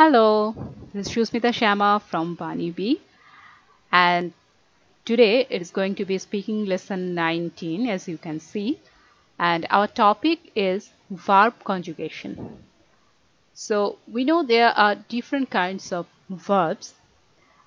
Hello, this is Shusmita Shyama from Baneebee and today it is going to be speaking lesson 19 as you can see and our topic is verb conjugation. So we know there are different kinds of verbs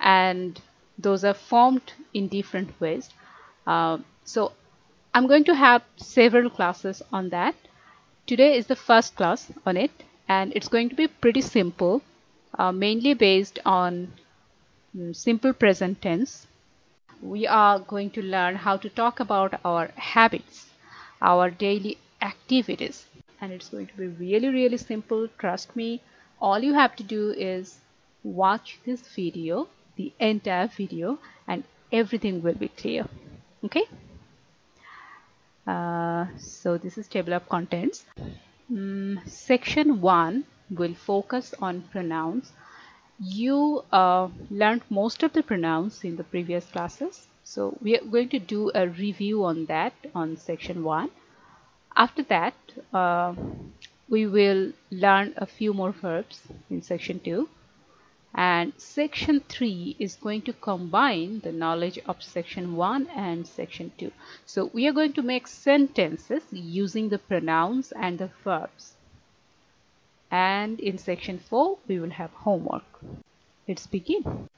and those are formed in different ways. Uh, so I'm going to have several classes on that. Today is the first class on it and it's going to be pretty simple uh, mainly based on um, simple present tense. We are going to learn how to talk about our habits our daily activities. And it's going to be really really simple. Trust me. All you have to do is watch this video the entire video and everything will be clear. Okay? Uh, so this is table of contents. Um, section 1 will focus on pronouns. You uh, learned most of the pronouns in the previous classes. So we are going to do a review on that on section 1 after that uh, we will learn a few more verbs in section 2 and section 3 is going to combine the knowledge of section 1 and section 2 so we are going to make sentences using the pronouns and the verbs and in section 4 we will have homework. Let's begin.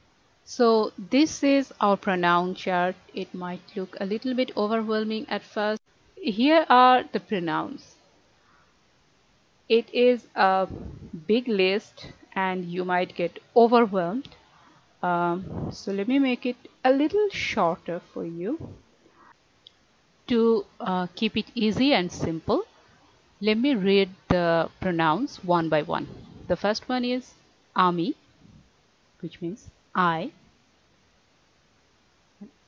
So this is our pronoun chart. It might look a little bit overwhelming at first. Here are the pronouns. It is a big list and you might get overwhelmed. Um, so let me make it a little shorter for you. To uh, keep it easy and simple let me read the pronouns one by one. The first one is ami, which means I.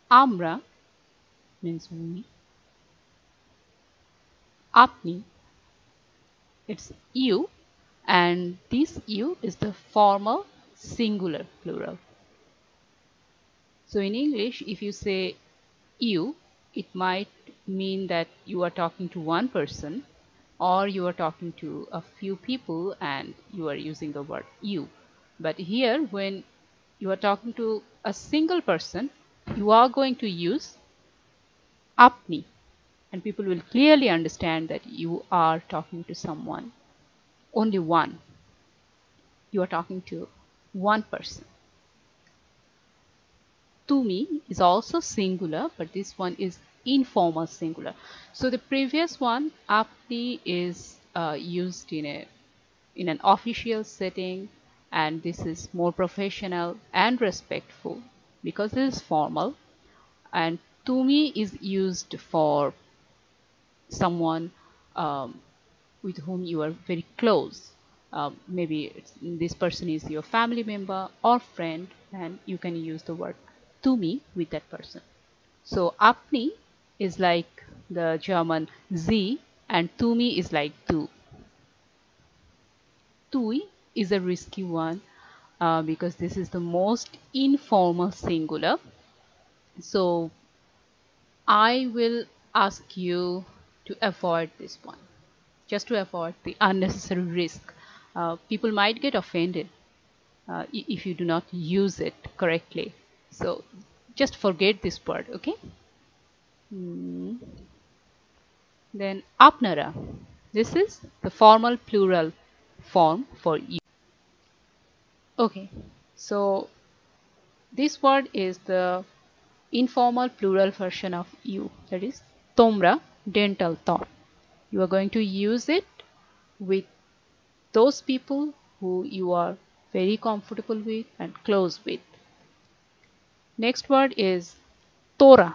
Amra means we. Apni, it's you, and this you is the formal singular plural. So in English, if you say you, it might mean that you are talking to one person or you are talking to a few people and you are using the word you. But here when you are talking to a single person you are going to use apni. And people will clearly understand that you are talking to someone. Only one. You are talking to one person. Tumi is also singular but this one is informal singular. So the previous one, apni, is uh, used in a in an official setting and this is more professional and respectful because it is formal. And tumi is used for someone um, with whom you are very close. Uh, maybe this person is your family member or friend and you can use the word tumi with that person. So apni is like the German Sie and Tumi is like Du. Tui is a risky one uh, because this is the most informal singular. So I will ask you to avoid this one just to avoid the unnecessary risk. Uh, people might get offended uh, if you do not use it correctly. So just forget this part, okay? Hmm. Then apnara. This is the formal plural form for you. Okay, so this word is the informal plural version of you. That is tomra dental thaw. You are going to use it with those people who you are very comfortable with and close with. Next word is tora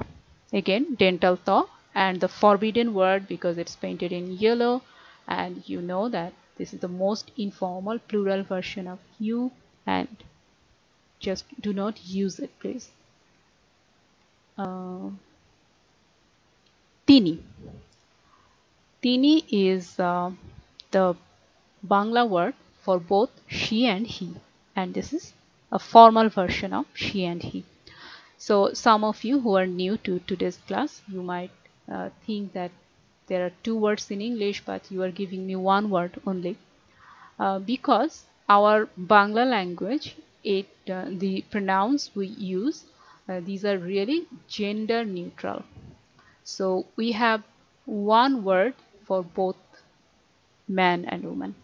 again dental thaw and the forbidden word because it's painted in yellow. And you know that this is the most informal plural version of you. And just do not use it please. Uh, tini tini is uh, the Bangla word for both she and he. And this is a formal version of she and he so some of you who are new to today's class, you might uh, think that there are two words in English, but you are giving me one word only. Uh, because our Bangla language, it uh, the pronouns we use, uh, these are really gender neutral. So we have one word for both man and woman.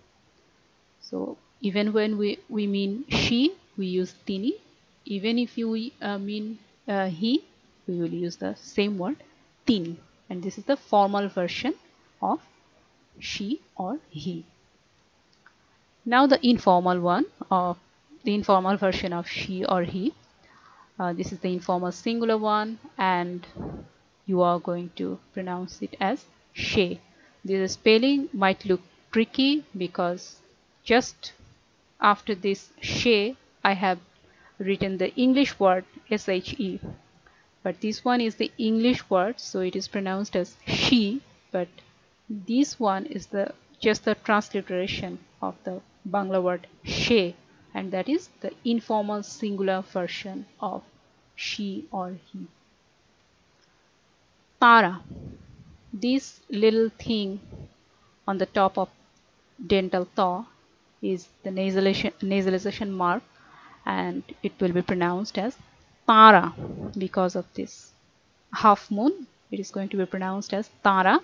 So even when we, we mean she, we use tini. Even if you uh, mean uh, he, we will use the same word tini. And this is the formal version of she or he. Now the informal one of the informal version of she or he. Uh, this is the informal singular one and you are going to pronounce it as she. This spelling might look tricky because just after this she I have written the English word she but this one is the English word so it is pronounced as she. But this one is the just the transliteration of the Bangla word she. And that is the informal singular version of she or he. Tara this little thing on the top of dental thaw is the nasalization, nasalization mark and it will be pronounced as Tara because of this half moon it is going to be pronounced as Tara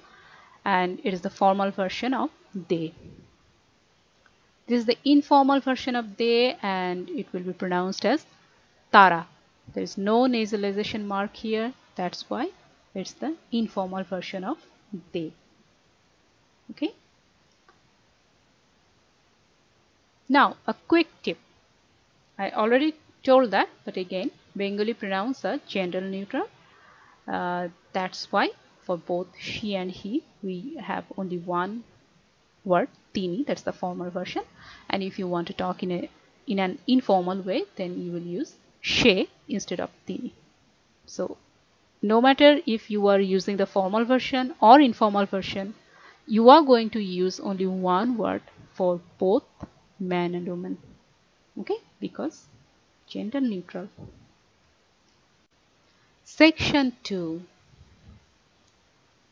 and it is the formal version of they. This is the informal version of they and it will be pronounced as Tara. There is no nasalization mark here that's why it's the informal version of they. Okay. Now a quick tip. I already told that but again Bengali pronouns are gender neutral. Uh, that's why for both she and he we have only one word tini that's the formal version and if you want to talk in a in an informal way then you will use she instead of tini. So no matter if you are using the formal version or informal version you are going to use only one word for both man and woman okay? Because gender neutral. Section 2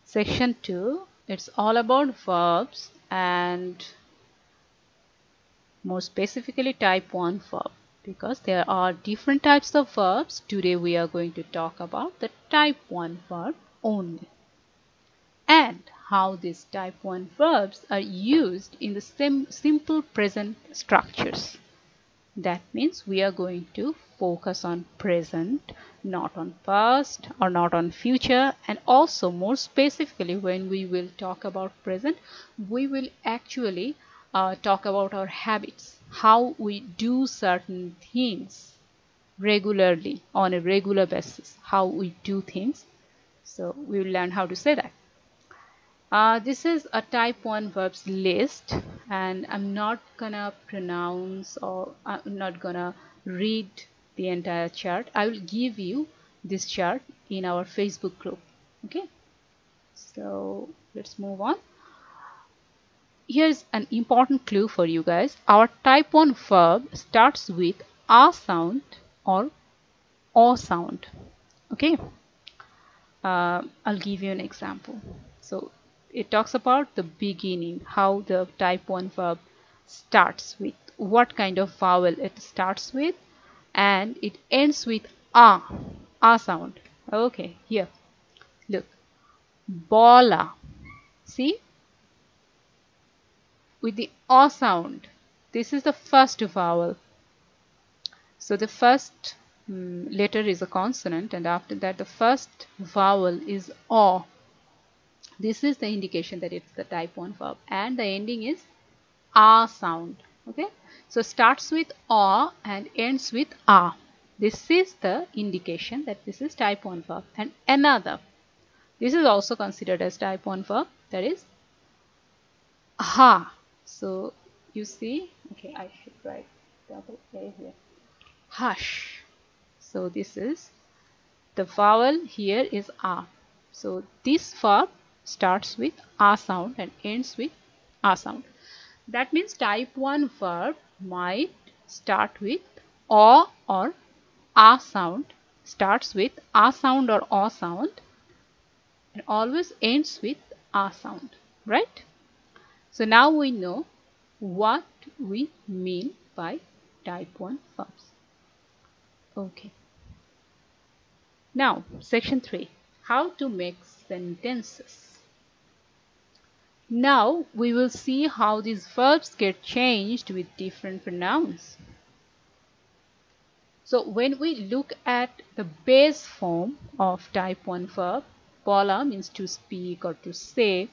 section 2 it's all about verbs and more specifically type 1 verb. Because there are different types of verbs. Today we are going to talk about the type 1 verb only. And how these type 1 verbs are used in the sim simple present structures. That means we are going to focus on present, not on past or not on future and also more specifically when we will talk about present, we will actually uh, talk about our habits, how we do certain things regularly on a regular basis, how we do things. So we will learn how to say that. Uh, this is a type 1 verbs list and I'm not gonna pronounce or I'm not gonna read the entire chart. I will give you this chart in our Facebook group. Okay, so let's move on. Here's an important clue for you guys. Our type 1 verb starts with a sound or o sound. Okay, uh, I'll give you an example. So it talks about the beginning how the type 1 verb starts with what kind of vowel it starts with and it ends with a a sound. Okay here look. Bola. See? With the a sound. This is the first vowel. So the first um, letter is a consonant and after that the first vowel is a this is the indication that it's the type 1 verb. And the ending is a sound. Okay? So starts with a and ends with a. This is the indication that this is type 1 verb. And another. This is also considered as type 1 verb. That is ha so you see? Okay I should write double a here. Hush. So this is the vowel here is a. So this verb starts with a sound and ends with a sound. That means type 1 verb might start with a or a sound, starts with a sound or a sound and always ends with a sound, right? So now we know what we mean by type 1 verbs. Okay. Now, section 3. How to make sentences. Now, we will see how these verbs get changed with different pronouns. So, when we look at the base form of type 1 verb, bola means to speak or to say,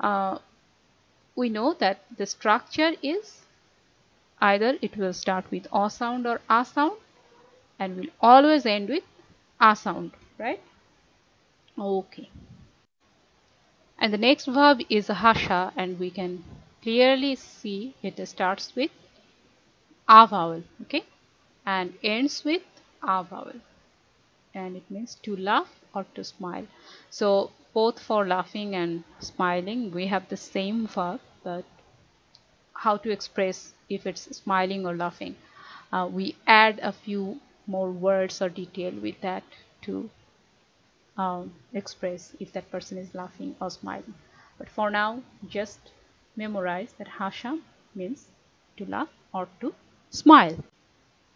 uh, we know that the structure is either it will start with a sound or a sound and will always end with a sound right okay and the next verb is hasha and we can clearly see it starts with a vowel okay? And ends with a vowel and it means to laugh or to smile. So both for laughing and smiling we have the same verb but how to express if it's smiling or laughing. Uh, we add a few more words or detail with that to um, express if that person is laughing or smiling but for now just memorize that hasha means to laugh or to smile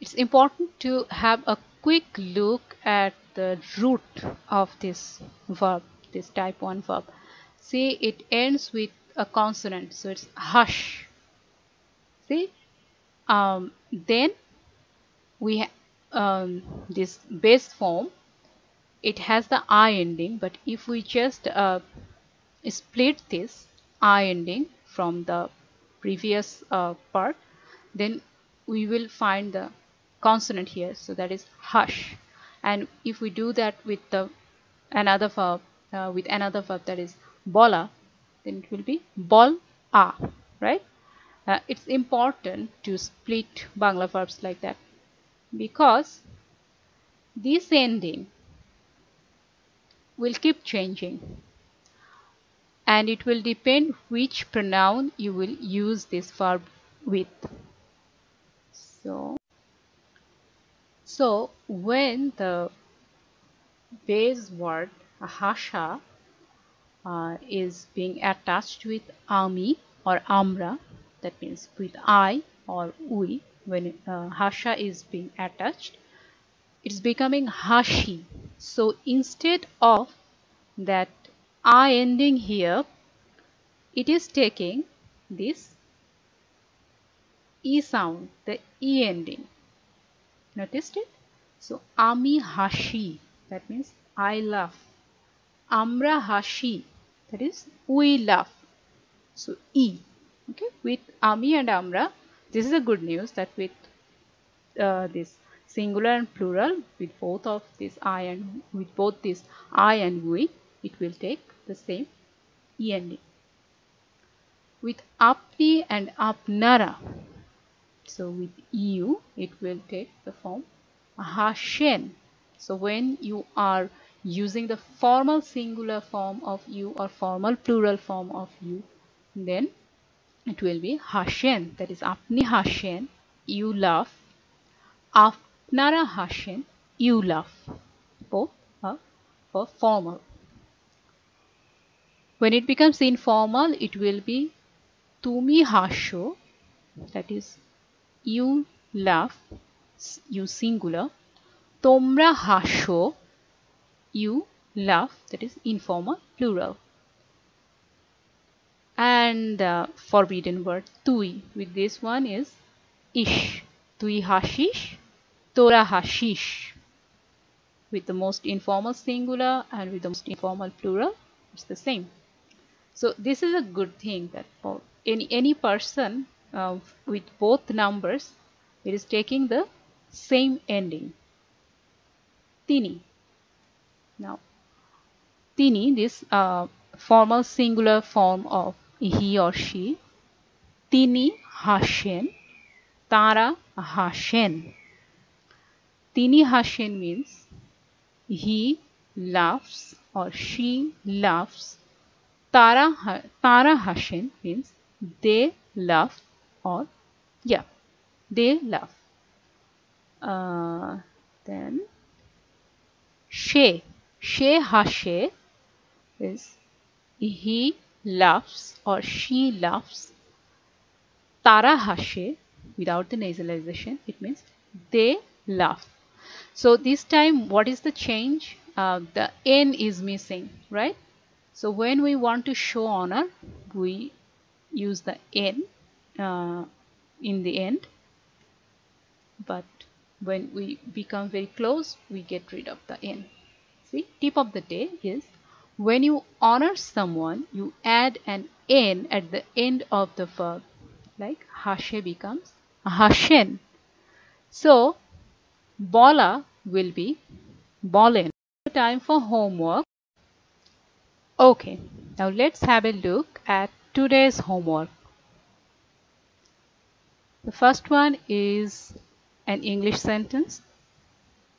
it's important to have a quick look at the root of this verb this type 1 verb. See it ends with a consonant so it's hush. See um, then we um, this base form it has the I ending but if we just uh, split this I ending from the previous uh, part then we will find the consonant here. So that is hush. And if we do that with the another verb uh, with another verb that is bola then it will be bol a right? Uh, it's important to split Bangla verbs like that because this ending will keep changing. And it will depend which pronoun you will use this verb with. So so when the base word hasha uh, is being attached with ami or amra that means with I or we when uh, hasha is being attached it's becoming hashi so instead of that I ending here, it is taking this E sound, the E ending. Noticed it? So ami hashi, that means I love. Amra hashi, that is we love. So E, okay, with ami and amra, this is a good news that with uh, this singular and plural with both of this i and with both this i and we it will take the same e ending with apni and apnara so with you it will take the form hashen so when you are using the formal singular form of you or formal plural form of you then it will be hashen that is apni hashen you laugh apnara hashen you laugh both are for formal. When it becomes informal it will be tumi hasho that is you laugh you singular. Tomra hasho you laugh that is informal plural. And uh, forbidden word tui. With this one is ish tui hashish tora hashish with the most informal singular and with the most informal plural it's the same. So this is a good thing that for any any person uh, with both numbers it is taking the same ending. Tini. Now, tini, this uh, formal singular form of he or she, tini hashen, tara hashen. Tini hashen means he laughs or she laughs. Tara, tara hashen means they laugh or yeah, they laugh. Uh, then she she hashe is he laughs or she laughs. tara hashe without the nasalization it means they laugh so this time what is the change? Uh, the n is missing right? So when we want to show honor we use the n uh, in the end. But when we become very close we get rid of the n. See tip of the day is when you honor someone you add an n at the end of the verb. Like hashe becomes hashen. So bola will be bolen time for homework okay now let's have a look at today's homework the first one is an English sentence.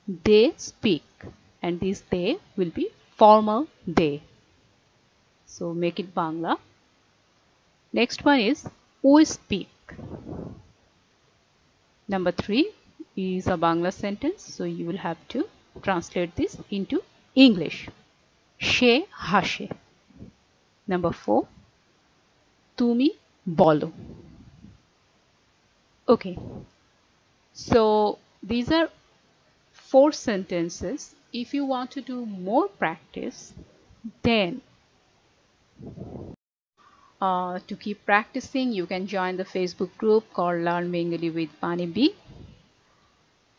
They speak and this they will be formal they. So make it Bangla. Next one is we speak. Number three is a Bangla sentence. So you will have to translate this into English. She hashe. Number four. Tumi bolo. Okay. So these are four sentences. If you want to do more practice, then uh, to keep practicing, you can join the Facebook group called Learn Bengali with Baneebee.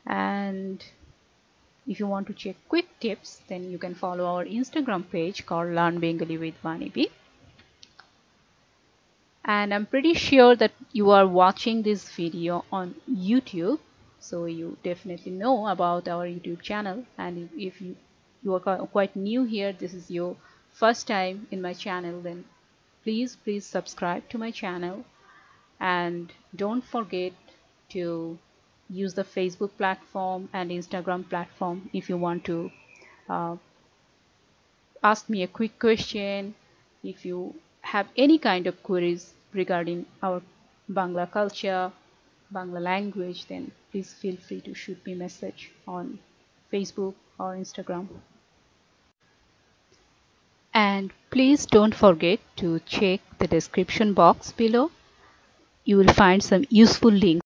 And if you want to check quick tips, then you can follow our Instagram page called Learn Bengali with Baneebee. And I'm pretty sure that you are watching this video on YouTube. So you definitely know about our youtube channel. And if you you are quite new here this is your first time in my channel then please please subscribe to my channel. And don't forget to use the facebook platform and instagram platform if you want to uh, ask me a quick question if you have any kind of queries regarding our bangla culture bangla language then please feel free to shoot me a message on Facebook or Instagram. And please don't forget to check the description box below. You will find some useful links